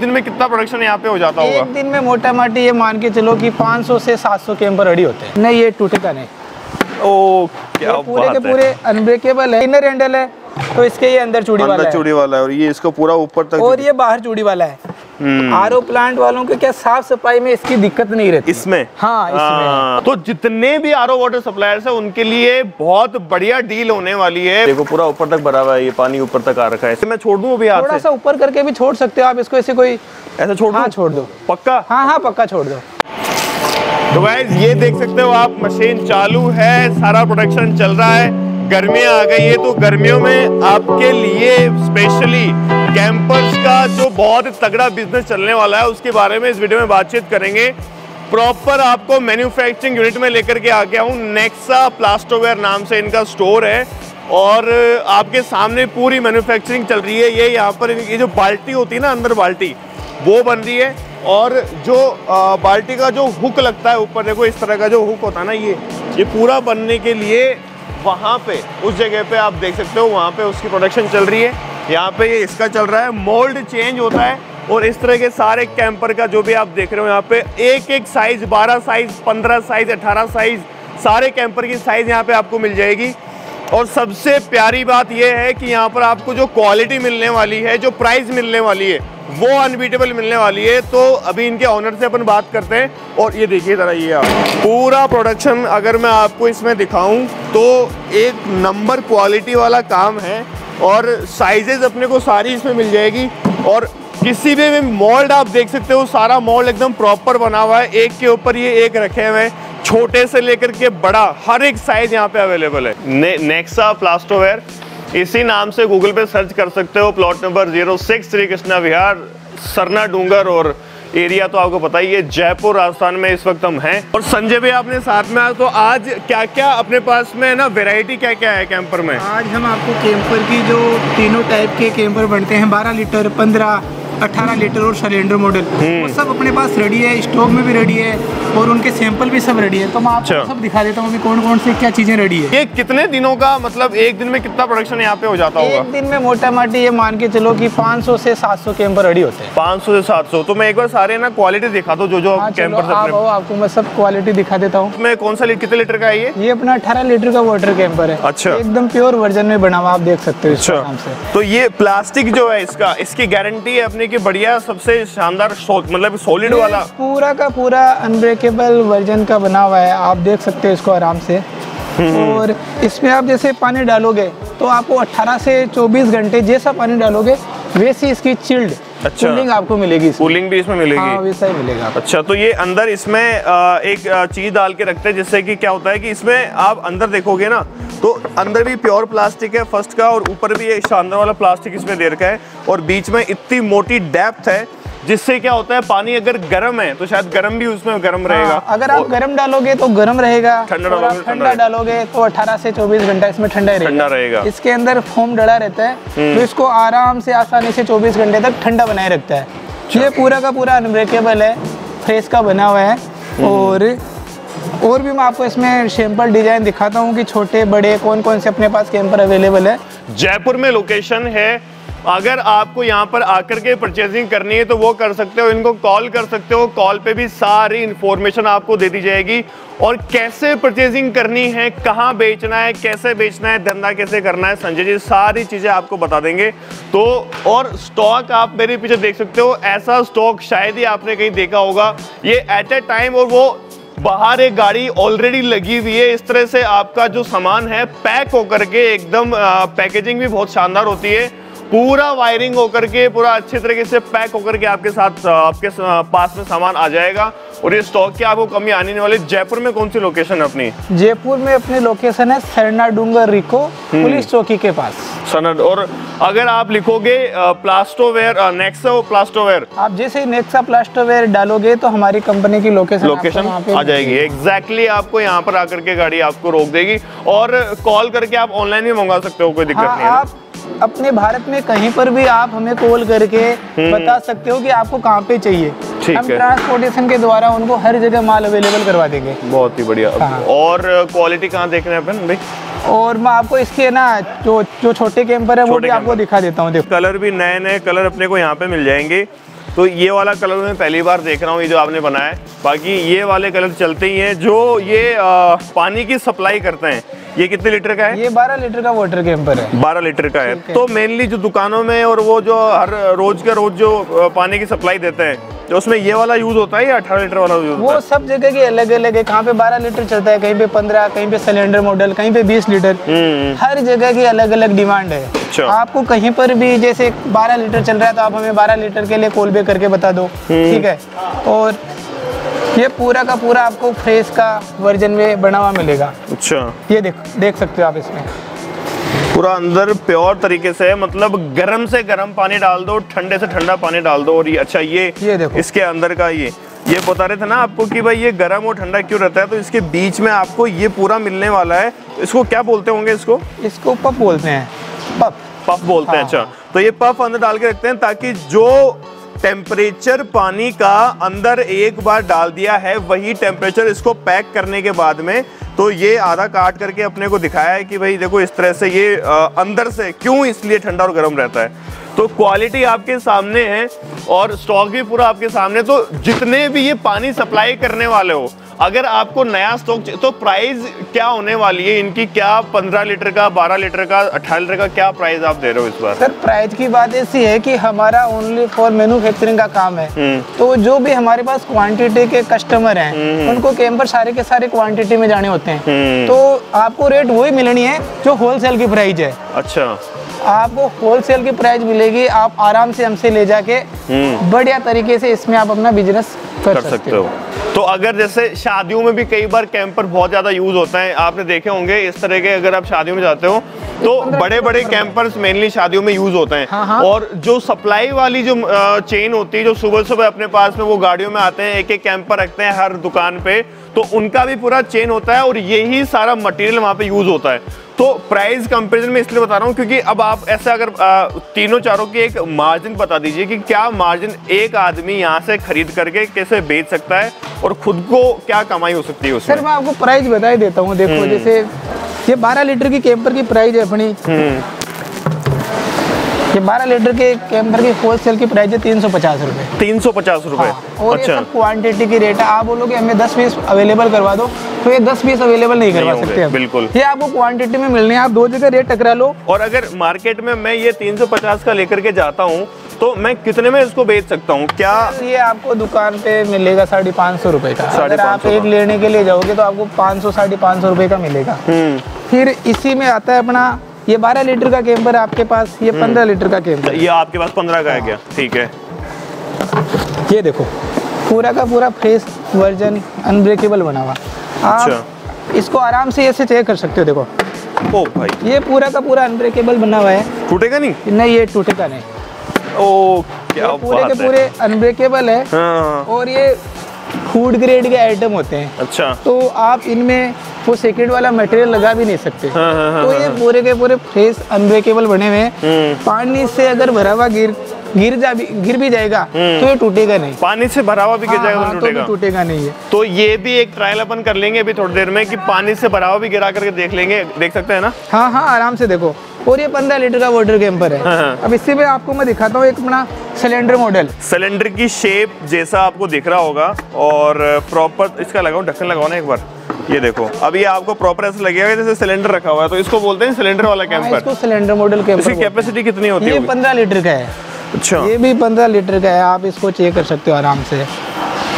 दिन में कितना प्रोडक्शन यहाँ पे हो जाता होगा? एक दिन में मोटा माटी ये मान के चलो कि 500 से 700 के एम्पर अड़ी होते हैं। नहीं ये टूटेगा नहीं। ओ क्या पूरे के पूरे अनब्रेकेबल है। इनर हैंडल है तो इसके ये अंदर चूड़ी वाला है। चूड़ी वाला है और ये इसको पूरा ऊपर तक और ये बाहर चूड़ी वाला है। हम्म, आर प्लांट वालों को क्या साफ़ सफ़ाई में इसकी दिक्कत नहीं रहती? इसमें? हाँ इसमें। हाँ, तो जितने भी आर ओ वाटर सप्लायर्स है उनके लिए बहुत बढ़िया डील होने वाली है। देखो पूरा ऊपर तक भरा हुआ है ये पानी ऊपर तक आ रखा है। इसे मैं छोड़ दूँ अभी थोड़ा सा? ऊपर करके भी छोड़ सकते हो आप इसको ऐसे कोई ऐसा छोड़ हाँ छोड़ दो। पक्का? हाँ हाँ पक्का छोड़ दो। तो गाइस ये देख सकते हो आप मशीन चालू है सारा प्रोडक्शन चल रहा है। गर्मियाँ आ गई है तो गर्मियों में आपके लिए स्पेशली कैंपर्स का जो बहुत तगड़ा बिज़नेस चलने वाला है, उसके बारे में इस वीडियो में बातचीत करेंगे। प्रॉपर आपको मैन्युफैक्चरिंग यूनिट में लेकर के आ गया हूँ नेक्सा प्लास्टोवेयर नाम से इनका स्टोर है और आपके सामने पूरी मैन्युफैक्चरिंग चल रही है। ये यहाँ पर ये जो बाल्टी होती है ना, अंदर बाल्टी, वो बन रही है। और जो बाल्टी का जो हुक लगता है ऊपर, देखो इस तरह का जो हुक होता है ना ये ये पूरा बनने के लिए वहाँ पे, उस जगह पे आप देख सकते हो, वहाँ पे उसकी प्रोडक्शन चल रही है। यहाँ पे ये इसका चल रहा है मोल्ड चेंज होता है और इस तरह के सारे कैंपर का जो भी आप देख रहे हो यहाँ पे एक एक साइज़ 12 साइज़ 15 साइज़ 18 साइज़ सारे कैंपर की साइज़ यहाँ पे आपको मिल जाएगी। और सबसे प्यारी बात यह है कि यहाँ पर आपको जो क्वालिटी मिलने वाली है, जो प्राइस मिलने वाली है वो अनबीटेबल मिलने वाली है। तो अभी इनके ऑनर से अपन बात करते हैं और ये देखिए ज़रा ये आप। पूरा प्रोडक्शन अगर मैं आपको इसमें दिखाऊँ तो एक नंबर क्वालिटी वाला काम है और साइजेस अपने को सारी इसमें मिल जाएगी। और किसी भी मोल्ड आप देख सकते हो सारा मोल्ड एकदम प्रॉपर बना हुआ है। एक के ऊपर ये एक रखे हुए हैं। छोटे से लेकर के बड़ा हर एक साइज़ यहाँ पे अवेलेबल है। ने, नेक्सा प्लास्टोवेयर इसी नाम से गूगल पे सर्च कर सकते हो plot number zero six Shri Krishna Vihar, Sarna Doongar और एरिया तो आपको पता ही है, जयपुर राजस्थान में इस वक्त हम हैं। और संजय भी आपने साथ में आया तो आज क्या क्या अपने पास में ना वैरायटी क्या क्या है कैंपर में? आज हम आपको कैंपर की जो तीनों टाइप के कैंपर बनते हैं 12 लीटर 15 18 लीटर और सिलेंडर मॉडल वो सब अपने पास रेडी है स्टॉक में भी रेडी है और उनके सैंपल भी सब रेडी है। तो मैं आपको अच्छा। सब दिखा देता हूँ कौन कौन से क्या चीज़ें रेडी है। ये कितने दिनों का मतलब एक दिन में कितना प्रोडक्शन यहाँ पे हो जाता होगा? एक दिन में मोटा माटी ये मान के चलो कि 500 से 700 कैंपर रेडी होते हैं। 500 से 700 तो मैं एक बार सारे ना क्वालिटी दिखा दो जो जो हाँ, कैंपर आप आपको मैं सब क्वालिटी दिखा देता हूँ। मैं कौन सा कितने लीटर का है ये? ये अपना 18 लीटर का वाटर कैंपर है। अच्छा। एकदम प्योर वर्जन में बना हुआ आप देख सकते हो से। तो ये प्लास्टिक जो है इसका इसकी गारंटी है अपने की बढ़िया सबसे शानदार मतलब सॉलिड वाला। पूरा का पूरा अनब्रेकेबल वर्जन का बना हुआ है आप देख सकते हो इसको आराम से। हम्म। और इसमें आप जैसे पानी डालोगे तो आपको 18 से 24 घंटे जैसा पानी डालोगे वैसी इसकी चिल्ड अच्छा। कूलिंग आपको मिलेगी। कूलिंग भी इसमें मिलेगी हाँ वैसा ही मिलेगा अच्छा तो ये अंदर इसमें एक चीज़ डाल के रखते हैं जिससे कि क्या होता है कि इसमें आप अंदर देखोगे ना तो अंदर भी प्योर प्लास्टिक है फ़र्स्ट का और ऊपर भी ये शानदार वाला प्लास्टिक इसमें दे रखा है और बीच में इतनी मोटी डेप्थ है जिससे क्या होता है पानी अगर गर्म है तो शायद गर्म भी उसमें गर्म रहेगा हाँ, अगर आप गर्म डालोगे तो गर्म रहेगा ठंडा डालोगे तो ठंडा डालोगे तो 18 से 24 घंटा इसमें ठंडा रहेगा ठंडा रहेगा। इसके अंदर फोम डला रहता है हम्म। तो इसको आराम से आसानी से 24 घंटे तक ठंडा बनाए रखता है। ये पूरा का पूरा अनब्रेकेबल है फ्रेश का बना हुआ है हम्म। और और भी मैं आपको इसमें सैंपल डिज़ाइन दिखाता हूँ कि छोटे बड़े कौन कौन से अपने पास कैंपर अवेलेबल है जयपुर में लोकेशन है अगर आपको यहाँ पर आकर के परचेजिंग करनी है तो वो कर सकते हो, इनको कॉल कर सकते हो। कॉल पे भी सारी इंफॉर्मेशन आपको दे दी जाएगी। और कैसे परचेजिंग करनी है, कहाँ बेचना है, कैसे बेचना है, धंधा कैसे करना है, संजय जी, सारी चीज़ें आपको बता देंगे। तो और स्टॉक आप मेरे पीछे देख सकते हो, ऐसा स्टॉक शायद ही आपने कहीं देखा होगा। ये एट ए टाइम और वो बाहर एक गाड़ी ऑलरेडी लगी हुई है। इस तरह से आपका जो सामान है, पैक होकर के एकदम पैकेजिंग भी बहुत शानदार होती है। पूरा वायरिंग होकर के पूरा अच्छे तरीके से पैक होकर के आपके साथ आपके पास में सामान आ जाएगा। और ये स्टॉक की आपको कमी आने वाली जयपुर में कौन सी लोकेशन है अपनी? जयपुर में अपने लोकेशन है सरना डूंगर रिको हम्म। पुलिस चौकी के पास। सनद और अगर आप लिखोगे प्लास्टोवेयर नेक्सा प्लास्टोवेयर आप जैसे नेक्सा प्लास्टरवेयर डालोगे तो हमारी कंपनी की लोकेशन लोकेशन आ जाएगी। एग्जैक्टली आपको यहाँ पर आकर के गाड़ी आपको रोक देगी। और कॉल करके आप ऑनलाइन भी मंगा सकते हो कोई दिक्कत हाँ नहीं है। आप अपने भारत में कहीं पर भी आप हमें कॉल करके बता सकते हो कि आपको कहाँ पे चाहिए। हम्म। हम ट्रांसपोर्टेशन के द्वारा उनको हर जगह माल अवेलेबल करवा देंगे। बहुत ही बढ़िया। हाँ। और क्वालिटी कहाँ देख रहे हैं अपन भाई? और मैं आपको इसके ना जो जो छोटे कैंपर है वो भी आपको दिखा देता हूँ कलर भी नए नए कलर अपने को यहाँ पे मिल जाएँगे। तो ये वाला कलर मैं पहली बार देख रहा हूँ ये जो आपने बनाया है। बाकी ये वाले कलर चलते ही हैं जो ये आ, पानी की सप्लाई करते हैं। ये कितने लीटर का है? ये 12 लीटर का वाटर कैंपर है। 12 लीटर का है। तो मेनली जो दुकानों में और वो जो हर रोज का रोज जो पानी की सप्लाई देते हैं तो उसमें ये वाला यूज़ होता है या 18 लीटर वाला यूज़ वो सब जगह के अलग अलग है। कहाँ पे 12 लीटर चलता है कहीं पे 15 कहीं पे सिलेंडर मॉडल कहीं पे 20 लीटर हम्म। हर जगह की अलग अलग डिमांड है। अच्छा। आपको कहीं पर भी जैसे 12 लीटर चल रहा है तो आप हमें 12 लीटर के लिए कॉल करके बता दो। हम्म। ठीक है? और ये पूरा का पूरा आपको फ्रेश का वर्जन में बना हुआ मिलेगा। अच्छा। ये देख देख सकते हो आप इसमें। पूरा अंदर प्योर तरीके से मतलब गर्म से गर्म पानी डाल दो ठंडे से ठंडा पानी डाल दो और ये अच्छा ये ये देखो। इसके अंदर का ये ये बता रहे थे ना आपको कि भाई ये गर्म और ठंडा क्यों रहता है? तो इसके बीच में आपको ये पूरा मिलने वाला है। इसको क्या बोलते होंगे इसको? इसको पप बोलते हैं। पप पफ बोलते हैं हाँ। अच्छा तो ये पफ अंदर डाल के रखते हैं ताकि जो टेम्परेचर पानी का अंदर एक बार डाल दिया है वही टेम्परेचर इसको पैक करने के बाद में तो ये आधा काट करके अपने को दिखाया है कि भाई देखो, इस तरह से ये अंदर से क्यों इसलिए ठंडा और गर्म रहता है? तो क्वालिटी आपके सामने है और स्टॉक भी पूरा आपके सामने तो जितने भी ये पानी सप्लाई करने वाले हो अगर आपको नया स्टॉक तो प्राइस क्या होने वाली है? इनकी क्या 15 लीटर का 12 लीटर का 18 लीटर का क्या प्राइस आप दे रहे हो इस बार? सर प्राइस की बात ऐसी है कि हमारा ओनली फॉर मैन्युफैक्चरिंग का काम है। हम्म। तो जो भी हमारे पास क्वांटिटी के कस्टमर हैं उनको कैंपर सारे के सारे क्वांटिटी में जाने होते हैं। हम्म। तो आपको रेट वही मिलनी है जो होलसेल की प्राइस है। अच्छा। आपको होलसेल की प्राइस मिलेगी आप आराम से हमसे ले जाके हम्म। बढ़िया तरीके से इसमें आप अपना बिज़नेस कर, कर सकते हो। तो अगर जैसे शादियों में भी कई बार कैंपर बहुत ज़्यादा यूज़ होता है आपने देखे होंगे इस तरह के अगर आप शादियों में जाते हो तो बड़े बड़े कैंपर मेनली शादियों में यूज़ होते हैं हाँ, हाँ। और जो सप्लाई वाली जो चेन होती है जो सुबह सुबह अपने पास में वो गाड़ियों में आते हैं एक एक कैंपर रखते हैं हर दुकान पे तो उनका भी पूरा चेन होता है और यही सारा मटेरियल वहाँ पे यूज़ होता है। तो प्राइस कंपैरिजन में इसलिए बता रहा हूँ क्योंकि अब आप ऐसे अगर आ, तीनों चारों की एक मार्जिन बता दीजिए कि क्या मार्जिन एक आदमी यहाँ से खरीद करके कैसे बेच सकता है और खुद को क्या कमाई हो सकती है सर मैं आपको प्राइस बता ही देता हूँ। देखो जैसे ये 12 लीटर की कैंपर की प्राइस है अपनी। हम्म, ये 12 लीटर के कैंपर की होलसेल की प्राइस है तीन सौ पचास रुपये तीन सौ पचास रुपए। हाँ, और ये अच्छा। क्वांटिटी की रेट है। आप बोलोगे हमें 10 पीस अवेलेबल करवा दो तो ये 10 पीस अवेलेबल नहीं करवा होंगे, सकते। बिल्कुल। ये आपको क्वांटिटी में मिलने आप दो जगह रेट टकरा लो। और अगर मार्केट में मैं ये 350 का लेकर के जाता हूँ तो मैं कितने में इसको बेच सकता हूँ? क्या ये आपको दुकान पे मिलेगा साढ़े पाँच सौ रुपये का। अगर आप एक लेने के लिए जाओगे तो आपको पाँच सौ साढ़े पाँच सौ रुपये का मिलेगा। हम्म। फिर इसी में आता है अपना ये 12 लीटर का कैंपर है आपके पास? ये 15 लीटर का कैंपर ये आपके पास पंद्रह का है क्या? ठीक है। ये देखो पूरा का पूरा फ्रेश वर्जन अनब्रेकेबल बना हुआ। आप अच्छा। इसको आराम से ऐसे चेक कर सकते हो देखो। ओ भाई। ये पूरा का पूरा अनब्रेकेबल बना हुआ है। टूटेगा नहीं? नहीं ये टूटेगा नहीं। ओ क्या पूरे बात के है। पूरे अनब्रेकेबल है। हाँ। और ये फ़ूड ग्रेड के आइटम होते हैं। अच्छा। तो आप इनमें वो सेकेंड वाला मटेरियल लगा भी नहीं सकते। हाँ, हाँ, हाँ, तो ये पूरे के पूरे फ्रेश अनब्रेकेबल बने हुए हैं। हम्म। पानी से अगर भरा हुआ गिर गिर जा भी गिर भी जाएगा तो ये टूटेगा नहीं। पानी से भरा हुआ भी गिर हाँ, जाएगा हाँ, तो तो टूटेगा। टूटेगा नहीं है तो ये भी एक ट्रायल अपन कर लेंगे अभी थोड़ी देर में कि पानी से भरा हुआ भी गिरा करके देख लेंगे। देख सकते हैं ना? हाँ हाँ आराम से देखो। और ये पंद्रह लीटर का वाटर कैंपर हाँ, हाँ। है। अब इससे में आपको मैं दिखाता हूँ एक अपना सिलेंडर मॉडल सिलेंडर की शेप जैसा आपको दिख रहा होगा और प्रॉपर इसका लगाओ ढक्कन लगाओ ना एक बार? ये देखो अब ये आपको प्रॉपर ऐसा लगेगा जैसे सिलेंडर रखा हुआ है तो इसको बोलते हैं सिलेंडर वाला कैंपर इसको सिलेंडर मॉडल इसकी कैंपर कैपेसिटी कितनी होती ये है पंद्रह लीटर का है। अच्छा। ये भी पंद्रह लीटर का है आप इसको चेक कर सकते हो आराम से।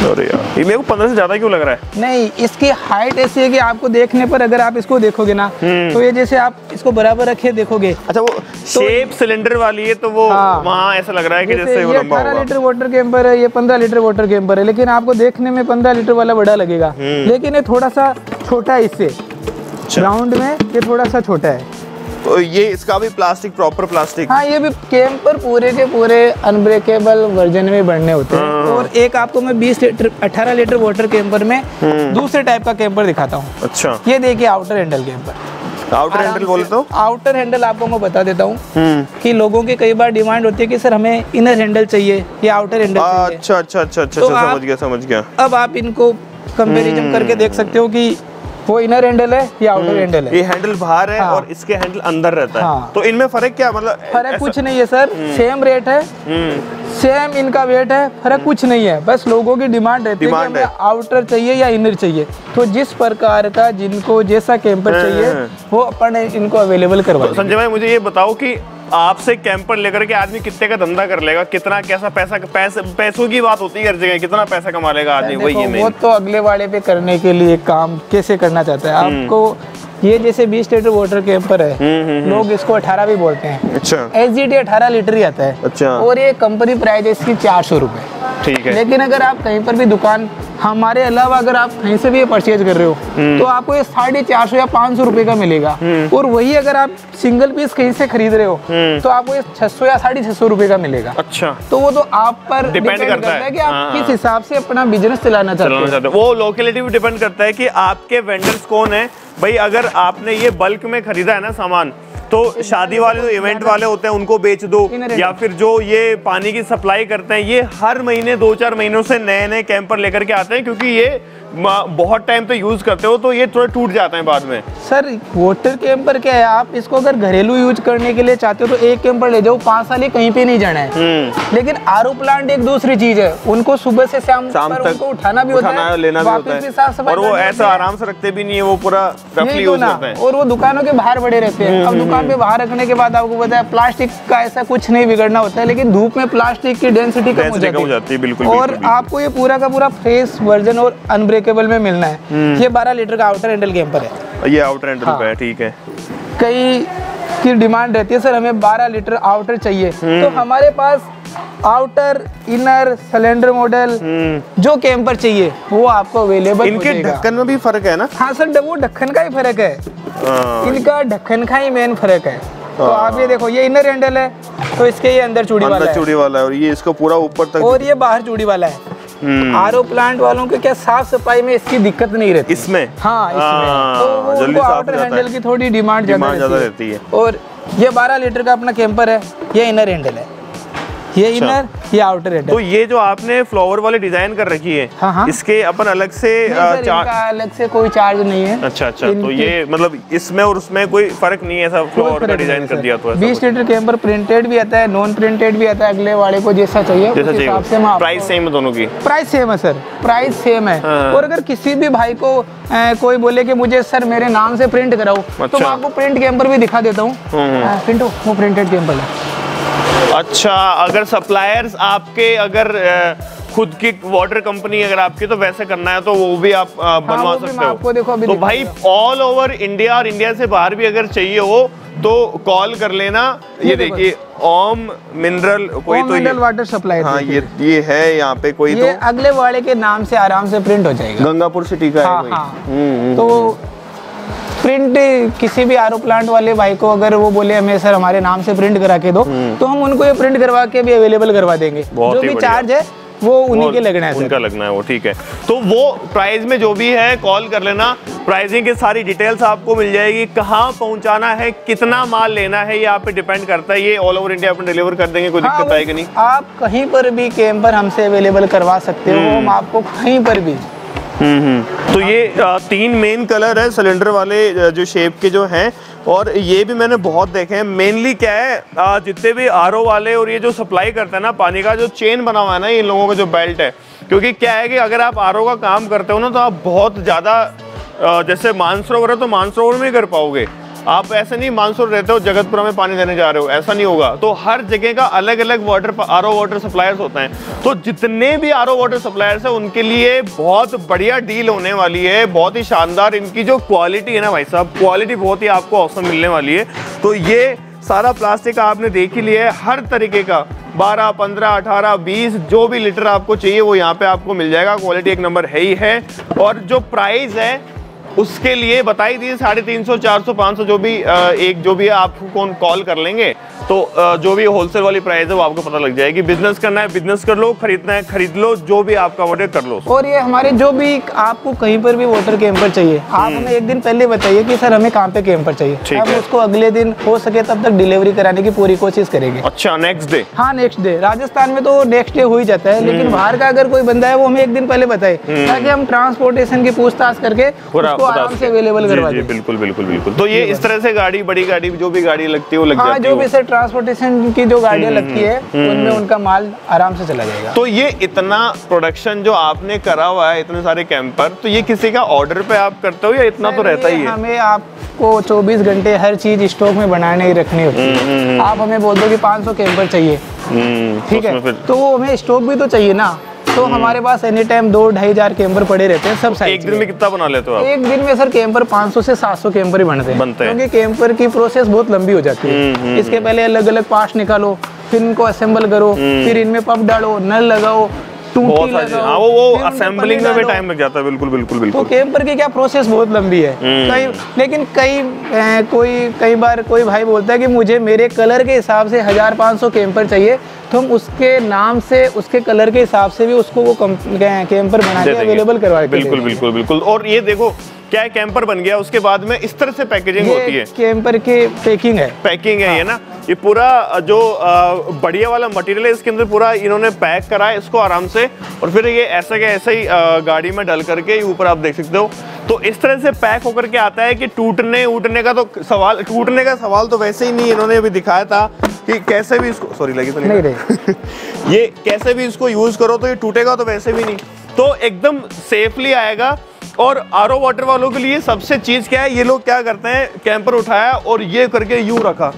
अरे यार ये मेरे को पंद्रह से ज़्यादा क्यों लग रहा है? नहीं इसकी हाइट ऐसी है कि आपको देखने पर अगर आप इसको देखोगे ना हम्म। तो ये जैसे आप इसको बराबर रखे देखोगे अच्छा वो शेप सिलेंडर वाली है तो वो हाँ। वहाँ ऐसा लग रहा है कि जैसे ये लंबा 18 होगा। लीटर वाटर कैंपर है ये 15 लीटर वाटर कैंपर है लेकिन आपको देखने में 15 लीटर वाला बड़ा लगेगा। हम्म। लेकिन ये थोड़ा सा छोटा है इससे। राउंड में ये थोड़ा सा छोटा है। तो ये इसका भी प्लास्टिक प्रॉपर प्लास्टिक। हाँ ये भी कैंपर पूरे के पूरे अनब्रेकेबल वर्जन में बनने होते हैं। हाँ। और एक आपको मैं 20 लीटर 18 लीटर वाटर कैंपर में हम्म। दूसरे टाइप का कैंपर दिखाता हूँ। अच्छा। ये देखिए outer handle camper outer handle बोले तो आउटर हैंडल आपको मैं बता देता हूँ हम्म। कि लोगों की कई बार डिमांड होती है कि सर हमें इनर हैंडल चाहिए या आउटर हैंडल अच्छा अच्छा अच्छा अच्छा तो अच्छा, समझ गया समझ गया। अब आप इनको कंपैरिजन करके देख सकते हो कि वो इनर हैंडल है या आउटर हैंडल है। ये हैंडल बाहर है हाँ। और इसके हैंडल अंदर रहता है। हाँ। तो इनमें फ़र्क क्या मतलब फ़र्क कुछ नहीं है सर। सेम रेट है। हम्म। सेम इनका वेट है फ़र्क कुछ नहीं है। बस लोगों की डिमांड रहती है है। आउटर चाहिए या इनर चाहिए। तो जिस प्रकार का जिनको जैसा कैंपर हाँ, चाहिए हाँ। वो अपन इनको अवेलेबल करवा तो संजय भाई मुझे ये बताओ कि आपसे कैंपर लेकर के आदमी कितने का धंधा कर लेगा? कितना कैसा पैसा पैस, पैसों की बात होती है हर जगह कितना पैसा कमा लेगा आदमी? वही है वो तो अगले वाले पे करने के लिए काम कैसे करना चाहता है? हम्म। आपको ये जैसे 20 लीटर वाटर कैंपर है लोग इसको 18 भी बोलते हैं। अच्छा। एच जी टी अठारह लीटर ही आता है। अच्छा। और ये कंपनी प्राइस है इसकी चार सौ रुपये ठीक है लेकिन अगर आप कहीं पर भी दुकान हमारे अलावा अगर आप कहीं से भी ये परचेज कर रहे हो हम्म। तो आपको ये साढ़े चार सौ या पाँच सौ रुपये का मिलेगा और वही अगर आप सिंगल पीस कहीं से खरीद रहे हो हम्म। तो आपको ये छह सौ या साढ़े छह सौ रुपये का मिलेगा अच्छा तो वो तो आप पर डिपेंड करता करता है। है कि आप किस हाँ। हिसाब से अपना बिज़नेस चलाना चाहते हो चाहते हो वो लोकेलिटी भी डिपेंड करता है कि आपके वेंडर्स कौन है भाई अगर आपने ये बल्क में खरीदा है ना सामान तो शादी वाले जो इवेंट वाले होते हैं उनको बेच दो या फिर जो ये पानी की सप्लाई करते हैं ये हर महीने दो चार महीनों से नए नए कैंपर लेकर के आते हैं क्योंकि ये बहुत टाइम तो यूज़ करते हो तो ये थोड़े टूट जाते हैं बाद में। सर वाटर कैंपर क्या है? आप इसको अगर घरेलू यूज़ करने के लिए चाहते हो तो एक कैंपर ले जाओ पाँच साल ये कहीं पे नहीं जाना है। हम्म। लेकिन आर प्लांट एक दूसरी चीज़ है उनको सुबह से शाम, शाम तक उनको उठाना भी होता है लेना भी होता है। और वो ऐसा आराम से रखते भी नहीं है वो पूरा रफली तो यूज़ करते हैं। और वो दुकानों के बाहर बड़े रहते हैं। हम्म, अब दुकान पे बाहर रखने के बाद आपको बताया प्लास्टिक का ऐसा कुछ नहीं बिगड़ना होता है लेकिन धूप में प्लास्टिक की डेंसिटी कम हो हो जाती है, बिल्कुल, और। आपको ये पूरा का पूरा फ्रेश वर्जन और अनब्रेकेबल में मिलना है हम्म। ये 12 लीटर का आउटर हैंडल कैंपर है ये आउटर हैंडल हाँ। है ठीक है कई की डिमांड रहती है सर हमें 12 लीटर आउटर चाहिए हम्म। तो हमारे पास आउटर इनर सिलेंडर मॉडल जो कैंपर चाहिए वो आपको अवेलेबल। इनके ढक्कन में भी फ़र्क है ना? हाँ सर वो ढक्कन का ही फ़र्क है। हाँ, इनका ढक्कन का ही मेन फ़र्क है। तो आप ये देखो ये इनर हैंडल है तो इसके ये अंदर चूड़ी वाला है। चूड़ी वाला है और ये इसको पूरा ऊपर तक और ये बाहर चूड़ी वाला है। हम्म, आर प्लांट वालों के क्या साफ़ सफ़ाई में इसकी दिक्कत नहीं रहती? इसमें? हाँ इसमें। हाँ, तो वो जल्दी हो आउटर हैंडल की थोड़ी डिमांड ज़्यादा है। रहती है। और ये 12 लीटर का अपना कैंपर है ये इनर हैंडल है। ये इनर ये आउटर तो ये जो आपने फ्लावर वाली डिज़ाइन कर रखी है हाँ, हाँ। इसके अपन अलग से नहीं सर, चा- इनका अलग से कोई चार्ज नहीं है अच्छा अच्छा तो ये मतलब इसमें और उसमें कोई फ़र्क नहीं है ऐसा फ्लावर का डिज़ाइन कर दिया तो बीस। लीटर कैंपर प्रिंटेड भी आता है नॉन प्रिंटेड भी आता है अगले वाले को जैसा चाहिए जैसा चाहिए प्राइस सेम है दोनों की प्राइस सेम है सर प्राइस सेम है हाँ। और अगर किसी भी भाई को कोई बोले की मुझे सर मेरे नाम से प्रिंट कराओ तो अच्छा। मैं आपको प्रिंट कैंपर भी दिखा देता हूँ हम्म। पिंटू वो प्रिंटेड कैंपर है अच्छा अगर सप्लायर्स आपके अगर खुद की वाटर कंपनी अगर आपकी तो वैसे करना है तो वो भी आप अ, बनवा हाँ, सकते हो। आपको देखो अभी तो भाई ऑल ओवर इंडिया और इंडिया से बाहर भी अगर चाहिए हो तो कॉल कर लेना। ये देखिए ओम मिनरल कोई ओम तो मिनरल वाटर सप्लाई हाँ ये ये है यहाँ पे कोई ये तो। अगले वाले के नाम से आराम से प्रिंट हो जाएगा। गंगापुर सिटी का है हाँ, कोई। हाँ। हम्म, हम्म, तो प्रिंट किसी भी आर प्लांट वाले भाई को अगर वो बोले हमें सर हमारे नाम से प्रिंट करा के दो तो हम उनको ये प्रिंट करवा के भी अवेलेबल करवा देंगे। जो भी चार्ज है वो उन्हीं के लगना है उनका लगना है वो ठीक है। तो वो प्राइस में जो भी है कॉल कर लेना। प्राइसिंग की सारी डिटेल्स आपको मिल जाएगी। कहाँ पहुंचाना है कितना माल लेना है ये आप पे डिपेंड करता है। ये ऑल ओवर इंडिया अपन डिलीवर कर देंगे कोई हाँ, दिक्कत आएगी नहीं। आप कहीं पर भी कैंपर हमसे अवेलेबल करवा सकते हो हम्म। हम आपको कहीं पर भी तो ये तीन मेन कलर है सिलेंडर वाले जो शेप के जो हैं। और ये भी मैंने बहुत देखे हैं। मेनली क्या है जितने भी आरओ वाले और ये जो सप्लाई करते हैं ना, पानी का जो चेन बना हुआ है ना, इन लोगों का जो बेल्ट है। क्योंकि क्या है कि अगर आप आरओ का काम करते हो ना तो आप बहुत ज़्यादा जैसे मानसरोवर है तो मानसरोवर में कर पाओगे। आप ऐसे नहीं मानसूर रहते हो जगतपुरा में पानी देने जा रहे हो ऐसा नहीं होगा। तो हर जगह का अलग अलग वाटर आरओ वाटर सप्लायर्स होते हैं। तो जितने भी आरओ वाटर सप्लायर्स हैं उनके लिए बहुत बढ़िया डील होने वाली है बहुत ही शानदार इनकी जो क्वालिटी है ना भाई साहब क्वालिटी बहुत ही आपको औसम मिलने वाली है। तो ये सारा प्लास्टिक आपने देख ही लिया है हर तरीके का 12, 15, 18, 20 जो भी लीटर आपको चाहिए वो यहाँ पे आपको मिल जाएगा। क्वालिटी एक नंबर है ही है। और जो प्राइस है उसके लिए बताई दी साढ़े तीन सौ चार सौ पाँच सौ जो भी एक जो भी आपको कौन कॉल कर लेंगे तो जो भी होलसेल वाली प्राइस है वो आपको पता लग जाएगी। बिज़नेस करना है बिज़नेस कर लो खरीदना है खरीद लो जो भी आपका ऑर्डर कर लो और ये हमारे जो भी आपको कहीं पर भी वाटर कैंपर चाहिए आप हमें एक दिन पहले बताइए कि सर हमें कहाँ पे कैंपर चाहिए। हम्म। हम उसको अगले दिन हो सके तब तक डिलीवरी कराने की पूरी कोशिश करेंगे। अच्छा नेक्स्ट डे हाँ नेक्स्ट डे राजस्थान में तो नेक्स्ट डे हो ही जाता है लेकिन हम्म। बाहर का अगर कोई बंदा है वो हमें एक दिन पहले बताए ताकि हम ट्रांसपोर्टेशन की पूछताछ करके उसको आराम से अवेलेबल करवा जी, जी बिल्कुल बिल्कुल बिल्कुल। तो ये इस तरह से गाड़ी बड़ी गाड़ी जो भी गाड़ी लगती है वो लग हाँ जाती जो भी सर ट्रांसपोर्टेशन की जो गाड़ियाँ हम्म, लगती है उनमें उनका माल आराम से चला जाएगा। तो ये इतना प्रोडक्शन जो आपने करा हुआ है इतने सारे कैंपर तो ये किसी का ऑर्डर पे आप करते हो या इतना तो रहता ही है? हमें आपको 24 घंटे हर चीज़ स्टॉक में बनाने ही रखनी होती है। आप हमें बोल दो कि 500 कैंपर चाहिए। हम्म, ठीक है? तो वो हमें स्टॉक भी तो चाहिए ना। तो हमारे पास एनी टाइम दो ढाई हज़ार कैम्पर पड़े रहते हैं सब साइज़ एक दिन में कितना बना लेते हो आप? एक दिन में सर कैम्पर 500 से 700 कैम्पर ही बनते हैं। बनते हैं। क्योंकि कैम्पर की प्रोसेस बहुत लंबी हो जाती हम्म, हम्म, है इसके पहले अलग अलग पार्ट निकालो फिर इनको असेंबल करो फिर इनमें पंप डालो नल लगाओ बहुत सारी हाँ वो वो असेंबलिंग में भी टाइम लग जाता है बिल्कुल बिल्कुल तो बिल्कुल की क्या प्रोसेस बहुत लंबी है। हम्म। कई लेकिन कई कोई कई बार कोई भाई बोलता है कि मुझे मेरे कलर के हिसाब से हज़ार पाँच सौ कैंपर चाहिए तो हम उसके नाम से उसके कलर के हिसाब से भी उसको वो कैंपर बना के अवेलेबल करवा बिल्कुल बिल्कुल बिल्कुल। और ये देखो क्या है कैंपर बन गया उसके बाद में इस तरह से पैकेजिंग होती है। कैंपर की पैकिंग है। पैकिंग है ये ना? ये पूरा जो बढ़िया वाला मटेरियल है इसके अंदर पूरा इन्होंने पैक करा है इसको आराम से। और फिर ये ऐसा के ऐसा ही गाड़ी में डल करके ऊपर आप देख सकते हो। तो इस तरह से पैक होकर के आता है कि टूटने उटने का तो सवाल टूटने का सवाल तो वैसे ही नहीं इन्होंने अभी दिखाया था कि कैसे भी इसको सॉरी लगी तो नहीं, नहीं ये कैसे भी इसको यूज़ करो तो ये टूटेगा तो वैसे भी नहीं। तो एकदम सेफली आएगा। और आर वाटर वालों के लिए सबसे चीज़ क्या है ये लोग क्या करते हैं कैंपर उठाया और ये करके यूँ रखा।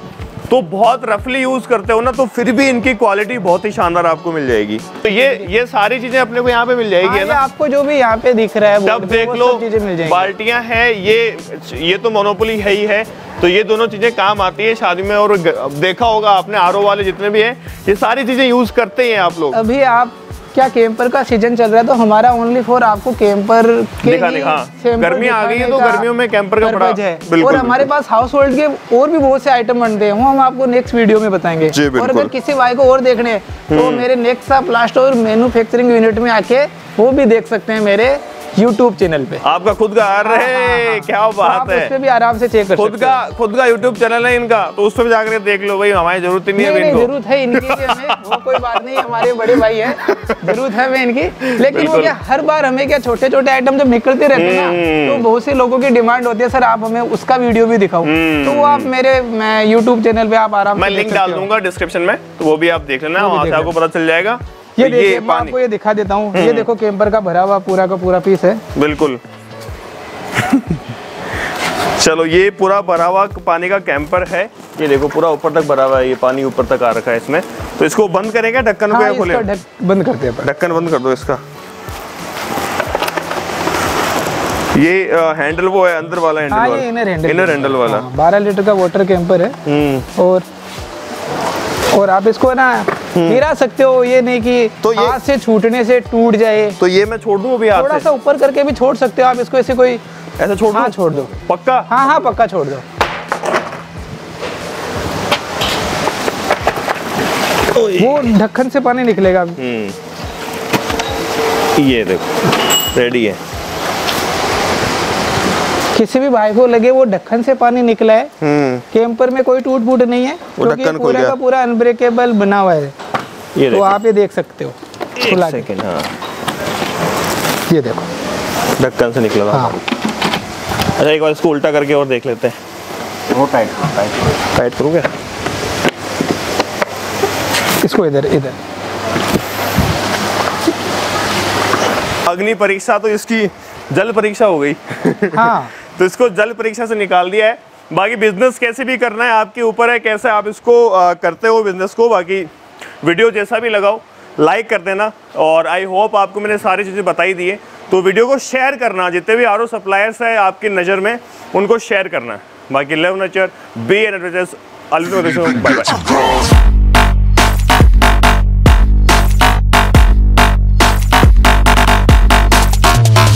तो बहुत रफली यूज़ करते हो ना तो फिर भी इनकी क्वालिटी बहुत ही शानदार आपको मिल जाएगी। तो ये ये सारी चीज़ें अपने को यहाँ पे मिल जाएगी हाँ, है ना? आपको जो भी यहाँ पे दिख रहा है तब देख लो बाल्टियाँ हैं ये ये तो मोनोपोली है ही है। तो ये दोनों चीज़ें काम आती है शादी में और देखा होगा आपने आरओ वाले जितने भी हैं ये सारी चीज़ें यूज़ करते हैं आप लोग। अभी आप क्या कैंपर का सीज़न चल रहा है? तो हमारा ओनली फॉर आपको कैंपर के गर्मी आ गई है तो गर्मियों में कैंपर का बड़ा- है। बिल्कुल, और हमारे पास हाउस होल्ड के और भी बहुत से आइटम बनते हैं वो हम आपको नेक्स्ट वीडियो में बताएँगे। और अगर किसी भाई को और देखने तो मेरे नेक्स्ट प्लास्ट और मैन्युफैक्चरिंग यूनिट में आके वो भी देख सकते हैं मेरे। यूट्यूब चैनल पे। आपका खुद का अरे हाँ, क्या तो बात आप उस पे है भी आराम से चेक कर खुद का हैं। खुद का यूट्यूब चैनल है इनका तो उस पर जाकर देख लो भाई हमारी ज़रूरत नहीं नहीं है ज़रूरत है इनकी हमें वो कोई बात नहीं हमारे बड़े भाई है ज़रूरत है हमें इनकी। लेकिन वो क्या हर बार हमें क्या छोटे छोटे आइटम जब निकलते रहते हैं हम्म। ना तो बहुत से लोगों की डिमांड होती है सर आप हमें उसका वीडियो भी दिखाओ। हम्म। तो वो आप मेरे यूट्यूब चैनल पे आप आराम मैं लिंक डाल दूँगा डिस्क्रिप्शन में तो वो भी आप देख लेना वहाँ से आपको पता चल जाएगा। ये तो देखिए मैं आपको ये दिखा देता हूँ। हम्म। ये देखो कैंपर का भरा हुआ पूरा का पूरा पीस है। बिल्कुल। चलो ये पूरा भरा हुआ पानी का कैंपर है। ये देखो पूरा ऊपर तक भरा हुआ है ये पानी ऊपर तक आ रखा है इसमें। तो इसको बंद करेंगे ढक्कन को हाँ या खोले? बंद करते हैं ढक्कन बंद कर दो इसका। ये आ, हैंडल वो है अंदर वाला हैंडल हाँ वाला। ये इनर हैंडल इनर हैंडल वाला। बारह लीटर का वाटर कैंपर है। हम्म। और और आप इसको ना गिरा सकते हो ये नहीं कि तो ये- हाथ से छूटने से टूट जाए। तो ये मैं छोड़ दूँ अभी थोड़ा से? ऊपर करके भी छोड़ सकते हो आप इसको ऐसे कोई ऐसे छोड़ हाँ छोड़ दो। पक्का? हाँ हाँ पक्का छोड़ दो। वो ढक्कन से पानी निकलेगा। हम्म। ये देखो रेडी है। किसी भी भाई को लगे वो ढक्कन से पानी निकला है हम्म। कैंपर में कोई टूट फूट नहीं है क्योंकि पूरा का पूरा अनब्रेकेबल बना हुआ है। ये तो आप ये देख सकते हो। खुला के। हाँ। ये देखो। ढक्कन से निकला हाँ। अच्छा एक बार इसको उल्टा करके और देख लेते हैं। वो टाइट करो, टाइट करो। टाइट करूँ क्या इसको इधर इधर। अग्नि परीक्षा तो इसकी जल परीक्षा हो गई। हाँ। तो इसको जल परीक्षा से निकाल दिया है। बाकी बिज़नेस कैसे भी करना है आपके ऊपर है कैसे आप इसको अ, करते हो बिज़नेस को बाकी वीडियो जैसा भी लगाओ लाइक कर देना और आई होप आपको मैंने सारी चीज़ें बताई दी है। तो वीडियो को शेयर करना, जितने भी आरओ सप्लायर्स हैं आपकी नज़र में, उनको शेयर करना। बाकी love nature B N bye bye